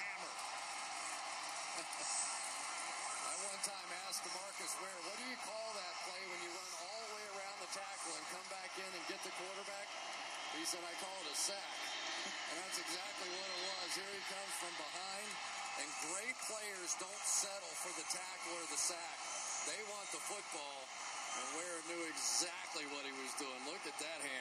I one time asked DeMarcus Ware, what do you call that play when you run all the way around the tackle and come back in and get the quarterback? He said, I call it a sack. And that's exactly what it was. Here he comes from behind, and great players don't settle for the tackle or the sack. They want the football, and Ware knew exactly what he was doing. Look at that hand.